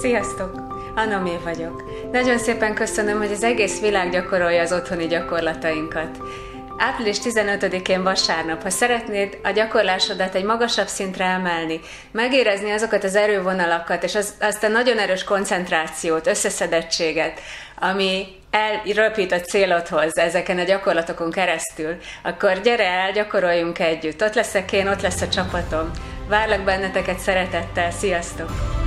Sziasztok! Anomé vagyok. Nagyon szépen köszönöm, hogy az egész világ gyakorolja az otthoni gyakorlatainkat. Április 15-én vasárnap, ha szeretnéd a gyakorlásodat egy magasabb szintre emelni, megérezni azokat az erővonalakat, és az, azt a nagyon erős koncentrációt, összeszedettséget, ami elröpít a célodhoz ezeken a gyakorlatokon keresztül, akkor gyere el, gyakoroljunk együtt. Ott leszek én, ott lesz a csapatom. Várlak benneteket szeretettel, sziasztok!